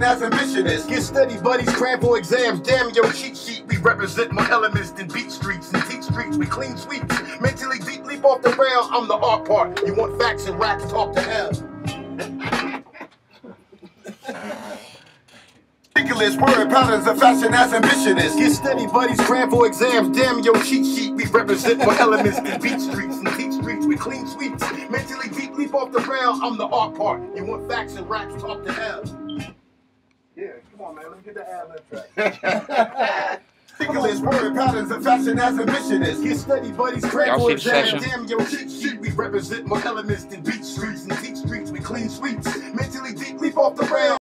fashion as ambition is. Get steady, buddies, cram for exams. Damn your cheat sheet. We represent more elements than beat streets and teach streets. We clean sweeps. Mentally deep leap off the rail. I'm the art part. You want facts and raps, talk to El. Ridiculous word patterns of fashion as ambition is. Get steady, buddies, cram for exams. Damn your cheat sheet. We represent more elements than beat streets and teach streets. We clean sweeps. Mentally deep leap off the rail. I'm the art part. You want facts and raps, talk to El. Yeah, come on, man. Let's get the ad lib track. Ridiculous word patterns of fashion as ambition is. Get steady, buddies, cram Y'all for keep exams. Damn your cheat sheet. We represent more elements than beat streets and teach streets. We clean sweeps. Mentally deep